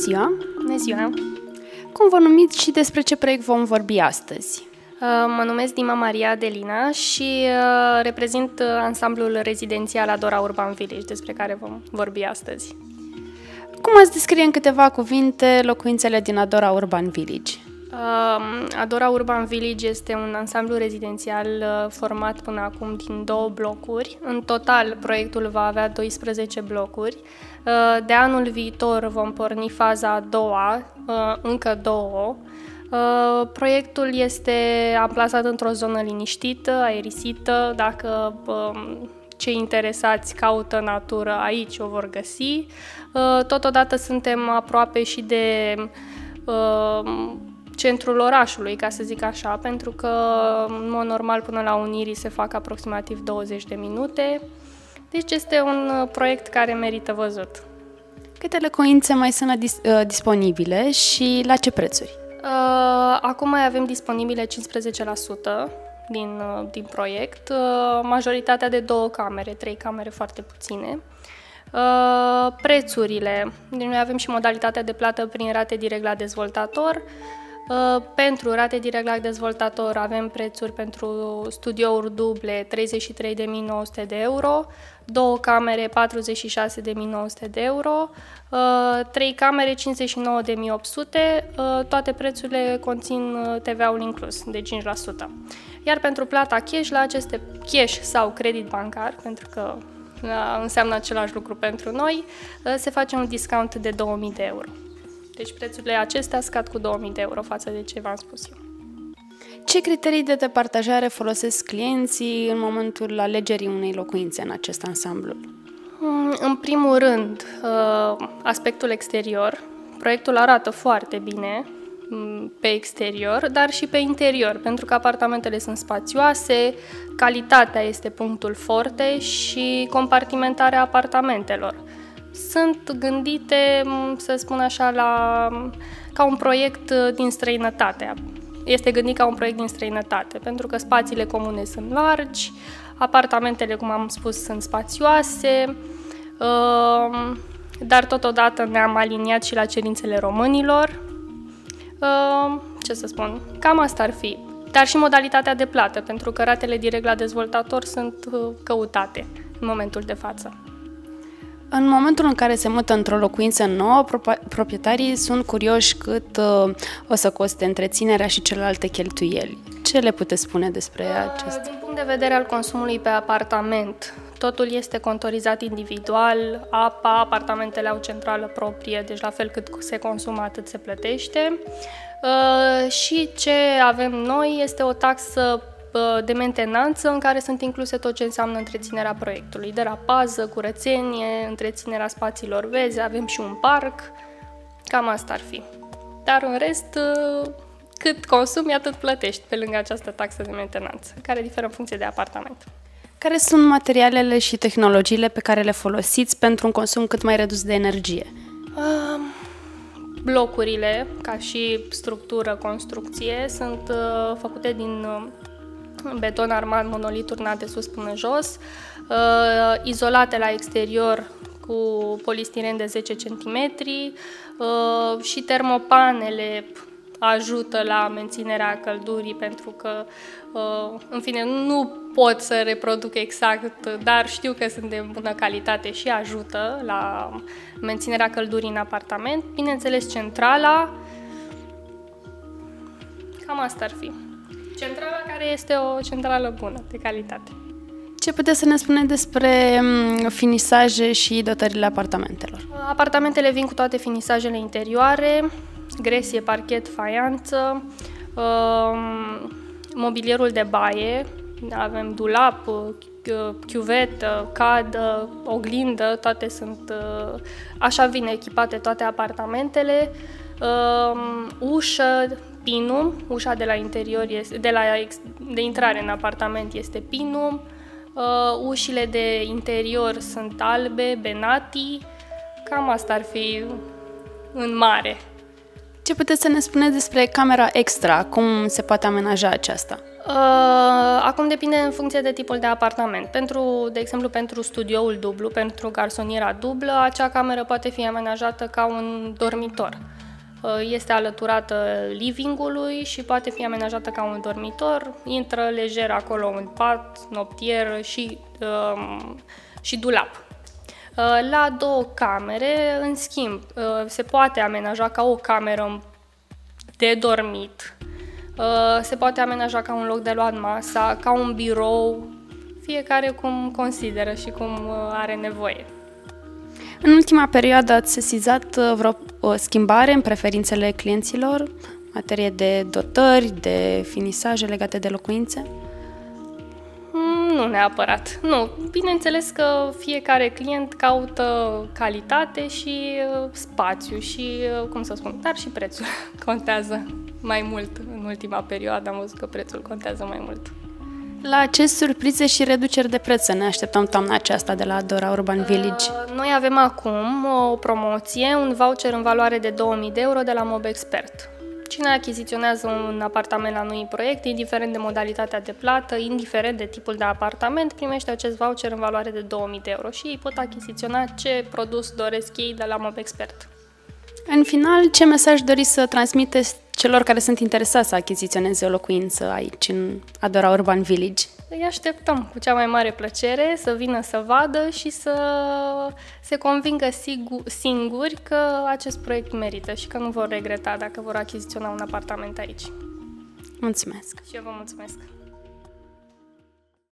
ziua! Bună ziua! Cum vă numiți și despre ce proiect vom vorbi astăzi? Uh, mă numesc Dima Maria Adelina și uh, reprezint uh, ansamblul rezidențial Adora Urban Village, despre care vom vorbi astăzi. Cum ați descrie în câteva cuvinte locuințele din Adora Urban Village? Adora Urban Village este un ansamblu rezidențial format până acum din două blocuri. În total, proiectul va avea 12 blocuri. De anul viitor vom porni faza a doua, încă două, Uh, proiectul este amplasat într-o zonă liniștită, aerisită. Dacă um, cei interesați caută natură aici, o vor găsi. Uh, totodată suntem aproape și de uh, centrul orașului, ca să zic așa, pentru că, în mod normal, până la Unirii se fac aproximativ 20 de minute. Deci este un proiect care merită văzut. Câte locuințe mai sunt disponibile și la ce prețuri? Uh, acum mai avem disponibile 15% din, uh, din proiect, uh, majoritatea de două camere, trei camere foarte puține. Prețurile, deci noi avem și modalitatea de plată prin rate direct la dezvoltator, Uh, pentru rate direct la dezvoltator avem prețuri pentru studiouri duble 33.900 de euro, două camere 46.900 de euro, uh, trei camere 59.800, uh, toate prețurile conțin TVA-ul inclus de 5%. Iar pentru plata cash, la aceste cash sau credit bancar, pentru că înseamnă același lucru pentru noi, se face un discount de 2000 de euro. Deci prețurile acestea scad cu 2000 de euro față de ce v-am spus eu. Ce criterii de departajare folosesc clienții în momentul alegerii unei locuințe în acest ansamblu? Mm, în primul rând, uh, aspectul exterior. Proiectul arată foarte bine mm, pe exterior, dar și pe interior, pentru că apartamentele sunt spațioase, calitatea este punctul forte și compartimentarea apartamentelor sunt gândite, să spun așa, la, ca un proiect uh, din străinătate. Este gândit ca un proiect din străinătate, pentru că spațiile comune sunt largi, apartamentele, cum am spus, sunt spațioase, uh, dar totodată ne-am aliniat și la cerințele românilor. Uh, ce să spun, cam asta ar fi. Dar și modalitatea de plată, pentru că ratele direct la dezvoltator sunt căutate în momentul de față. În momentul în care se mută într-o locuință nouă, proprietarii sunt curioși cât uh, o să coste întreținerea și celelalte cheltuieli. Ce le puteți spune despre uh, acest? Din punct de vedere al consumului pe apartament, totul este contorizat individual, apa, apartamentele au centrală proprie, deci la fel cât se consumă, atât se plătește. Uh, și ce avem noi este o taxă de mentenanță în care sunt incluse tot ce înseamnă întreținerea proiectului, de la pază, curățenie, întreținerea spațiilor vezi, avem și un parc, cam asta ar fi. Dar în rest, cât consumi, atât plătești pe lângă această taxă de mentenanță, care diferă în funcție de apartament. Care sunt materialele și tehnologiile pe care le folosiți pentru un consum cât mai redus de energie? Uh, blocurile, ca și structură, construcție, sunt uh, făcute din uh, beton armat monolit turnat de sus până jos, uh, izolate la exterior cu polistiren de 10 cm uh, și termopanele ajută la menținerea căldurii pentru că, uh, în fine, nu pot să reproduc exact, dar știu că sunt de bună calitate și ajută la menținerea căldurii în apartament. Bineînțeles, centrala, cam asta ar fi. Centrala care este o centrală bună, de calitate. Ce puteți să ne spuneți despre mm, finisaje și dotările apartamentelor? Apartamentele vin cu toate finisajele interioare, gresie, parchet, faianță, um, mobilierul de baie, avem dulap, chiuvetă, cadă, oglindă, toate sunt, uh, așa vin echipate toate apartamentele, um, ușă, pinum, ușa de la interior este, de, la, de intrare în apartament este pinum, uh, ușile de interior sunt albe, benati, cam asta ar fi în mare. Ce puteți să ne spuneți despre camera extra? Cum se poate amenaja aceasta? Uh, acum depinde în funcție de tipul de apartament. Pentru, de exemplu, pentru studioul dublu, pentru garsoniera dublă, acea cameră poate fi amenajată ca un dormitor. Uh, este alăturată livingului și poate fi amenajată ca un dormitor. Intră lejer acolo un pat, noptier și, um, și dulap. Uh, la două camere, în schimb, se poate amenaja ca o cameră de dormit, Uh, se poate amenaja ca un loc de luat masa, ca un birou, fiecare cum consideră și cum uh, are nevoie. În ultima perioadă ați sesizat uh, vreo o schimbare în preferințele clienților, materie de dotări, de finisaje legate de locuințe? Mm, nu neapărat. Nu. Bineînțeles că fiecare client caută calitate și spațiu și, cum să spun, dar și prețul contează mai mult în ultima perioadă. Am văzut că prețul contează mai mult. La ce surprize și reduceri de preț să ne așteptăm toamna aceasta de la Dora Urban Village? Uh, noi avem acum o promoție, un voucher în valoare de 2000 de euro de la Mob Expert. Cine achiziționează un apartament la noi proiect, indiferent de modalitatea de plată, indiferent de tipul de apartament, primește acest voucher în valoare de 2000 de euro și ei pot achiziționa ce produs doresc ei de la Mob Expert. În final, ce mesaj doriți să transmiteți celor care sunt interesați să achiziționeze o locuință aici, în Adora Urban Village? Îi așteptăm cu cea mai mare plăcere să vină să vadă și să se convingă sigur, singuri că acest proiect merită și că nu vor regreta dacă vor achiziționa un apartament aici. Mulțumesc! Și eu vă mulțumesc!